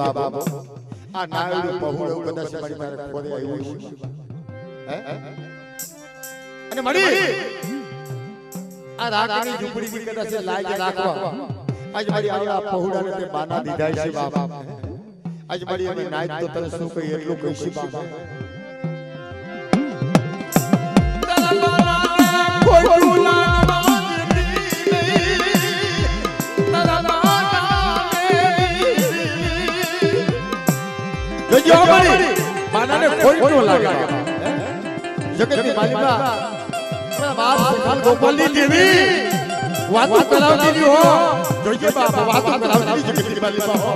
બાબા આ નાયડું પહોળું કદાચ મારી પાસે ખોદે આવ્યું છે અને મળી આ રાખની ઝૂંપડી કદાચ લાગે રાખવા આજ મારી આવડા પહોળાને તે બાના દીધા છે બાબા આજ મારી અમે નાઈટ તો તને શું કહી એટલું કહીશ બાબા જોજો અમારી બાનાને કોઈ ન લાગે. જગતની માલિકા બાપ સખાલ ગોપાલની દેવી. વાતો કરાવતી હો જોઈએ બાપ વાતો કરાવતી જગતની માલિકા હો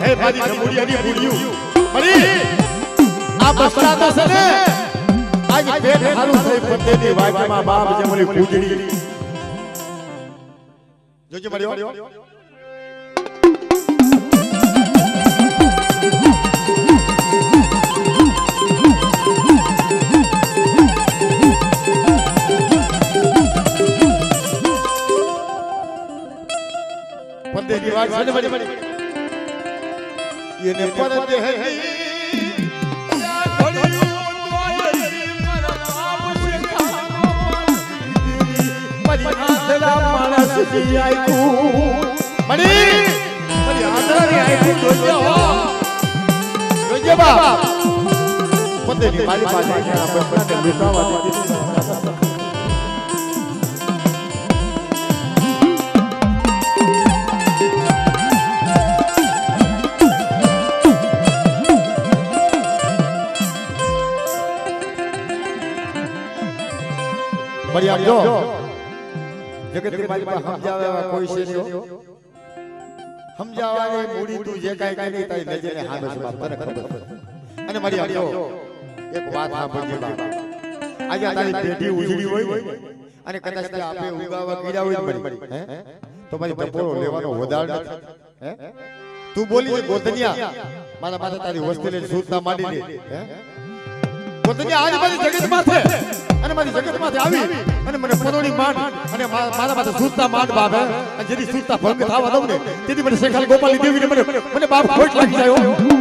હે મારી નમુડિયાની બુડિયું મળી આ બસડા તો છે ને? આજ પેટ હારું થઈ પતે પદ્દેની વાતમાં બાપ જમલી પૂજડી જોજે મળ્યો પદ્દેની વાત છે ને મળી એને આંધળા માણસ જી આયકું મળી મારી આંધળાની આયકું જોજે હો જોજે બાપ પદ્દેની મારી પાસે આ બસડાને લૂંટાવા દીધી મળી આપજો જગતની મારી પાસે સમજાવે કોઈ છે નહીં. સમજાવવાની મૂડી તું જે કાઈ કાંઈ તારી નજરે હામે છે બાપ. તને ખબર અને મારી આપજો એક વાત સાંભળજે બાપ. આજે તારી પેઢી ઉજળી હોય અને કદાચ તે આપે ઉગાવા કીડા હોય હે? તો મારી ટપોરો લેવાનો વધાર નથી. હે? તું બોલી છે ગોધનિયા મારા પાસે તારી વસ્તી લઈને સૂતના માંડી દે. હે? ગોધનિયા આજ મારી જગત માથે અને મારી જગત માથે આવી. અને મને પરોડી માંડ અને મારા માથે સુરતા માંડ બાપ અને જેથી સુરતા ભંગ થવા દઉં ને તેથી મને શેખાલ ગોપાલી દેવીને મને મને બાપ ખોટ લાગી જાય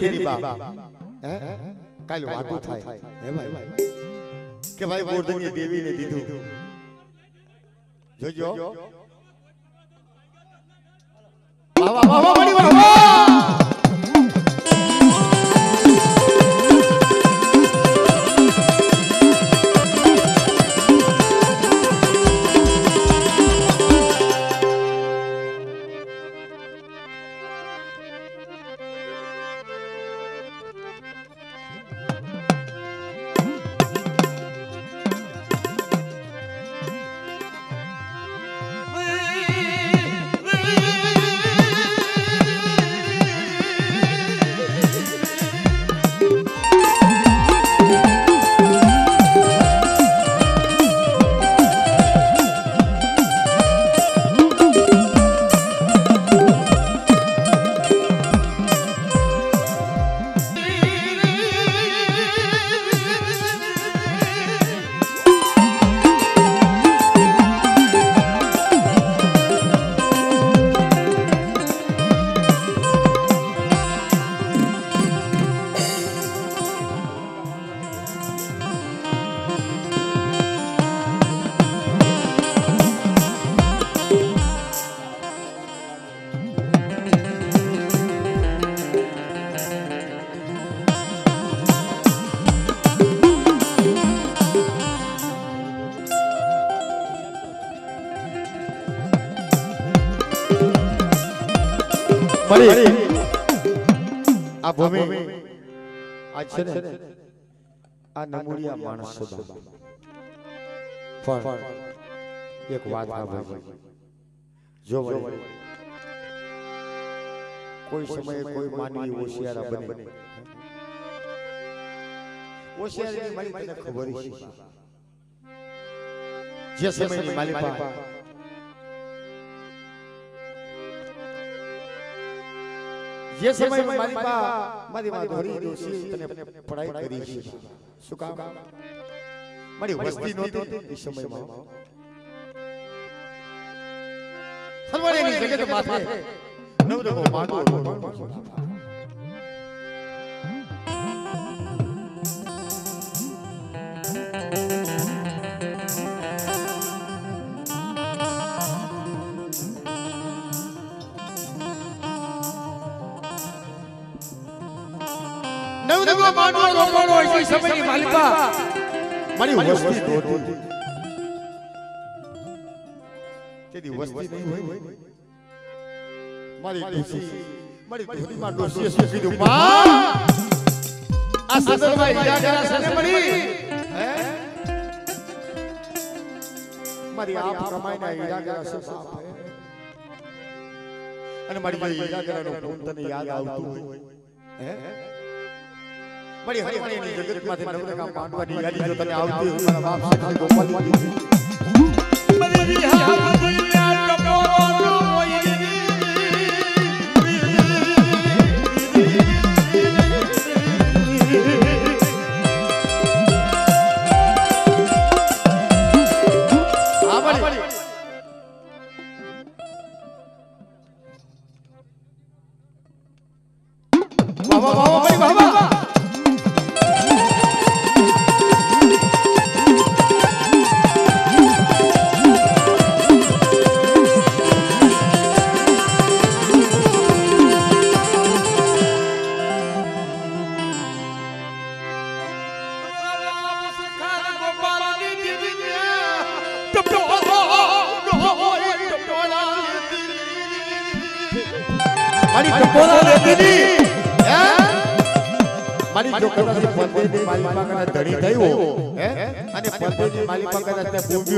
ની બા હે? કાલ વાતો થાય. હે ભાઈ? કે ભાઈ ગોરધની દેવીને દીધું. જોજો. વાહ વાહ વાહ છે ને આ નમૂડિયા માણસ છે પણ એક વાત. જો કોઈ સમયે કોઈ માનવી હોશિયારા બને. હોશિયારી મારી તને ખબર છે જે સમયની માલિકા જે સમયમાં મારી બા મારી માં ધોરી દોશી તને પઢાઈ કરી છે. શું કામ? મારી વસ્તી નહોતી એ સમયમાં. સર્વણેની જગત માથે. નવરંગો માંડવો નવરંગો માંડવો ઢોળવાનો હોય સમયની માલિકા અને મારી યાદ આવતું હોય હે મારી હરિહરિની જગતમાંથી નવરંગા માંડવાની યાદી જો તને આવતી હોય મારા બાપ શ્રી ગોપાલજી હા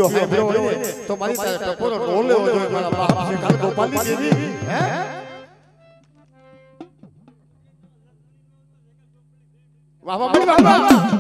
બુંબીઓ હાંભળ્યો હોય ને, તો મારી પાસે ટપોરો ઢોલ લેવો જોઈએ મારા બાપ છે કાલ ગોપાલની દેવી હે વાહ વાહ વાહ વાહ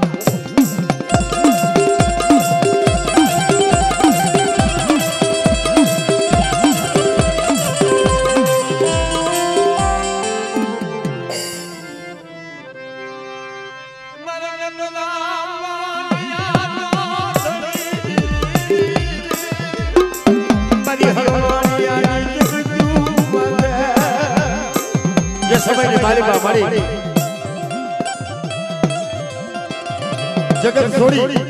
જે સમયની માલિકા મારી. જગત છોડી.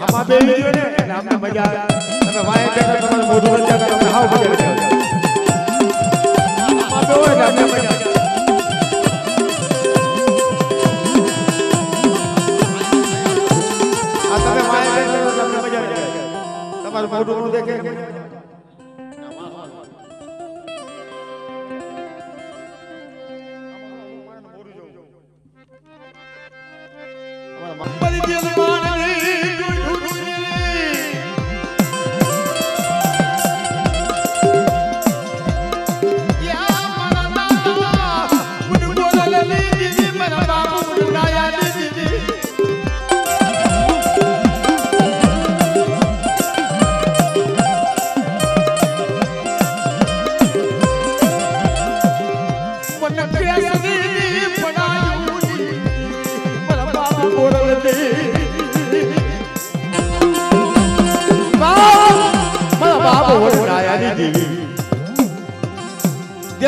હમા ને એટલે મજા આવે. તમે વાય તમારું મોઢું રચ્યા તમે હાવ આવે. હમા બેહો એટલે અમને મજા આવે તમારું મોઢું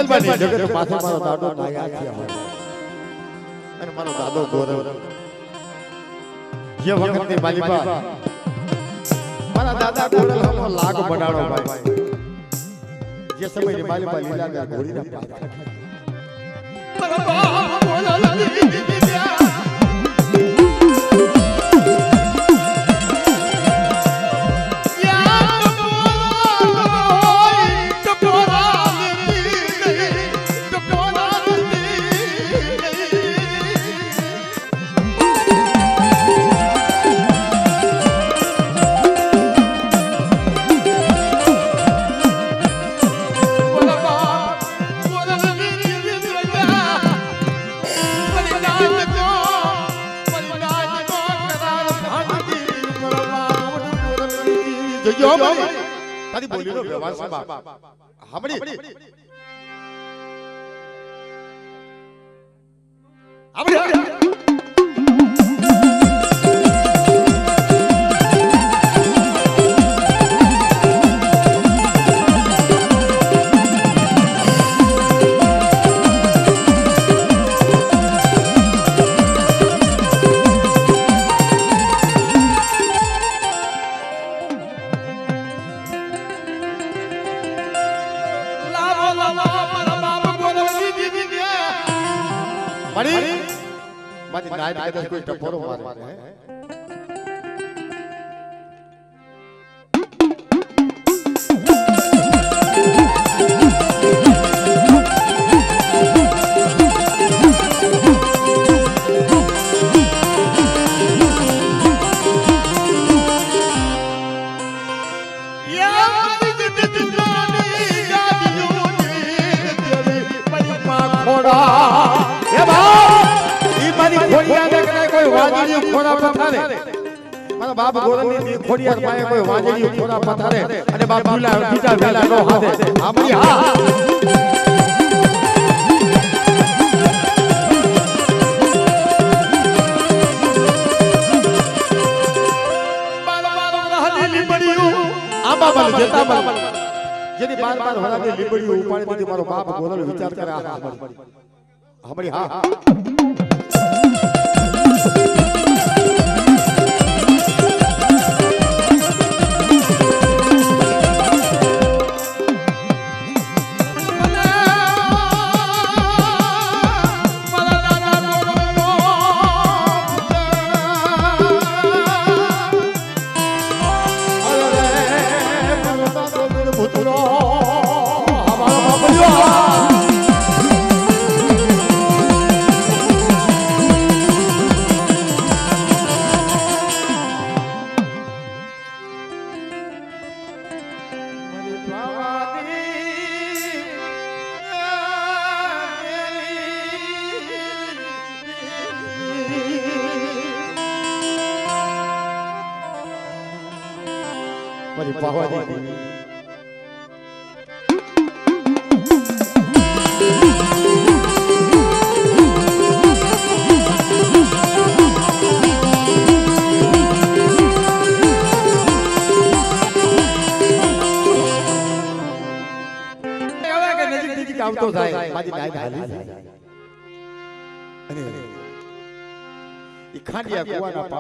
દિલબાની જગત માથે મારો દાદો નાયા છે અને મારો દાદો ગૌરવ જે વખતની માલિકા મારા દાદા ગોરલનો લાગ બનાડો ભાઈ. જે સમયની માલિકા લીલા ઘોડીના પાછળ તારી બોલીનો વ્યવહાર નાઈટ કદાચ કોઈ ટપોરો મારે ખોડિયાર પાસે કોઈ વાજડી ખોરા પથારે. અને બાપુલા બીજા વેલા નો હાથે. હામડી હા. બાર બાર વરહની લીંબડીયું. આંબા બાલ જતા બાલ જેની બાર બાર વરાની લીંબડીઓ ઉપાડી દીધી મારો બાપ ગોરલ વિચાર કરે આ હામડી હા.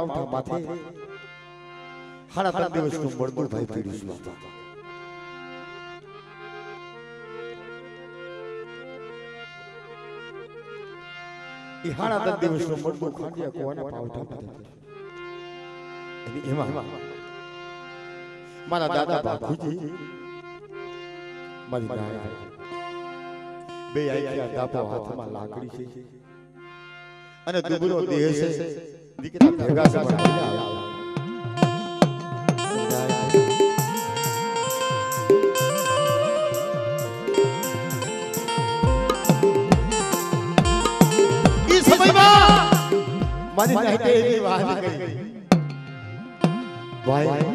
કુવાના માથે હાડા ત્રણ દિવસનું મળતું ભાઈ પીડ્યું છે બાપા. હાડા ત્રણ દિવસનું મળતું ખાંડિયા કુવાના પાવઠા માથે એમાં મારા દાદા બાપુજી મારી નાય બે આઈયા દાપો હાથમાં લાકડી છે. અને દુબળો દેહ છે. દીકરા ભેગા સમયમાં મારી નાયકે એવી વાત કરી ભાઈ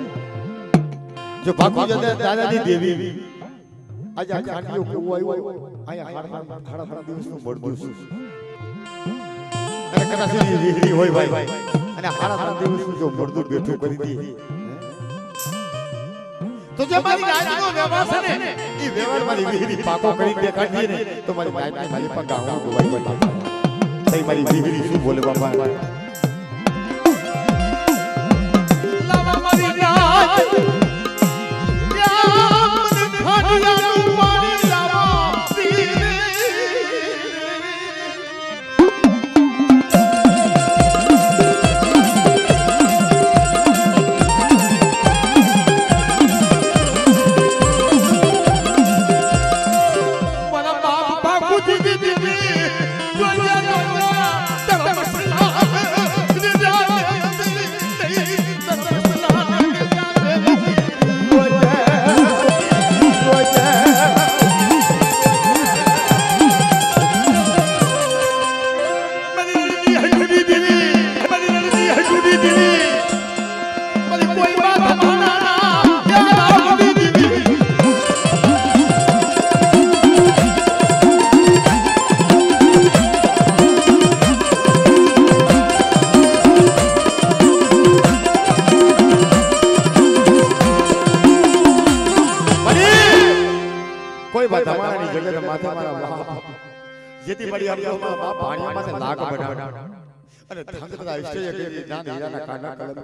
જો ભાગુ જતા દાદાની દેવી આજે આ ખાંડીઓ કૂવો આવ્યો અહીંયા હાડા હાડા દિવસનું મળતું છે કદાચ એની હોય ભાઈ. અને હારા ત્રણ દિવસ જો મળતું બેઠું કરી દી? તો જે મારી નાયકનો વ્યવહાર છે ને એ વ્યવહાર મારી વીહડી પાકો કરી દેખાડીએ ને તો મારી ગાડી મારી પર ગાવું ભાઈ. બાપા તઈ મારી વીહડી શું બોલે બાપા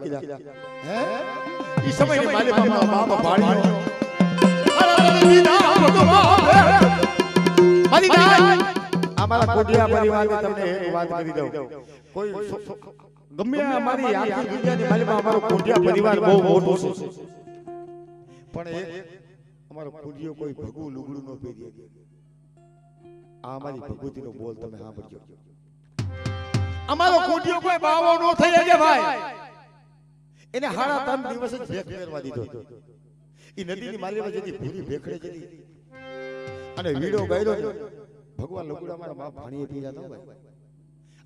હે? ઈ માલી બાપ ભાણિયો અમારા કોડિયા પરિવારની તમને એક વાત કરી દઉં. કોઈ સો- સો- ગમે અમારી આખી દુનિયાની માલિકમાં અમારો કોડિયા પરિવાર બહુ મોટો છે. પણ એક અમારો કોડિયો કોઈ ભગુ લુગડું નો પહેરી. આ અમારી ભગવતીનો બોલ તમે સાંભળજો. અમારો કોડિયો કોઈ બાવો નો થઈ જાય ભાઈ. એને હાડા ત્રણ દિવસ જ ભેખ પહેરવા દીધો. એ નદીની માલીમાં જતી ભૂરી ભેખડે જતી અને વીડો ગાયરો ભગવાન લગુડા મારા બાપ ભાણીએ પી જતા ભાઈ.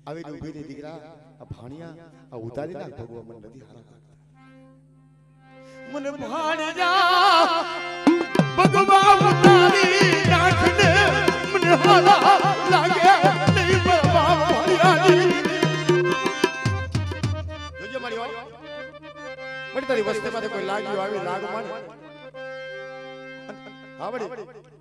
આવી ને ઊભી દીકરા આ ભાણિયા આ ઉતારી નાખ ભગવાન મને નથી હારા. મને ભાણિયા ભગવાન ઉતારી નાખને મને હારા લાગે. બડી તારી વસ્તીમાંથી કોઈ લાગ્યું આવી લાગ માને હા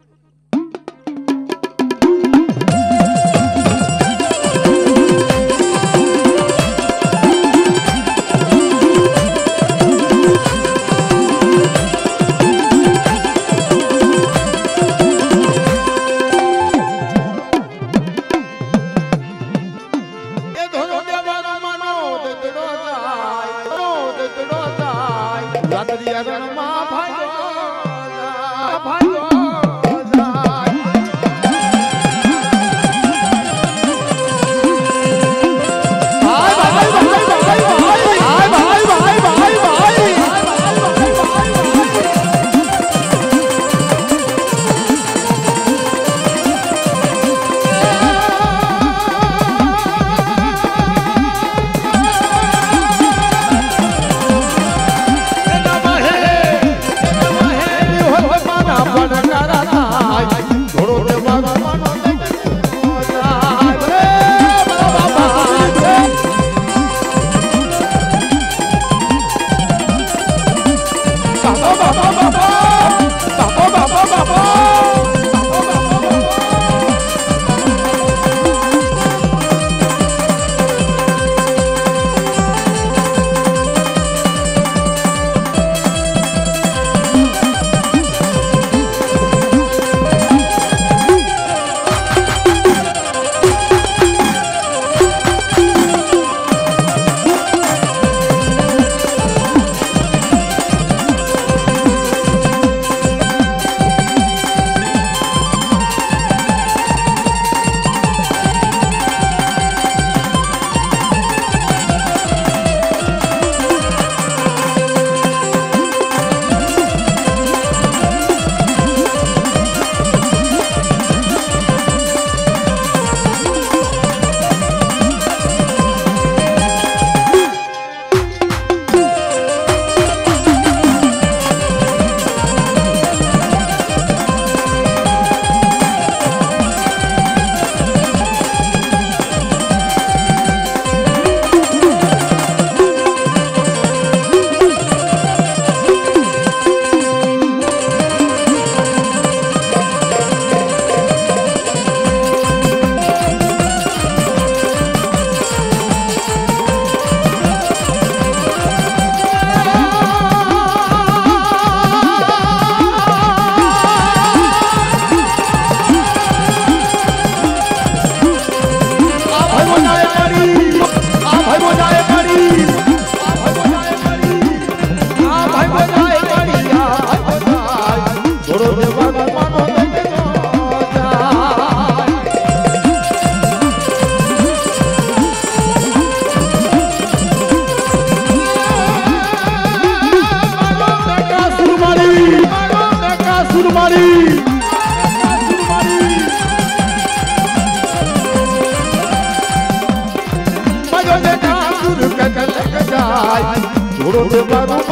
「じょうろくはの」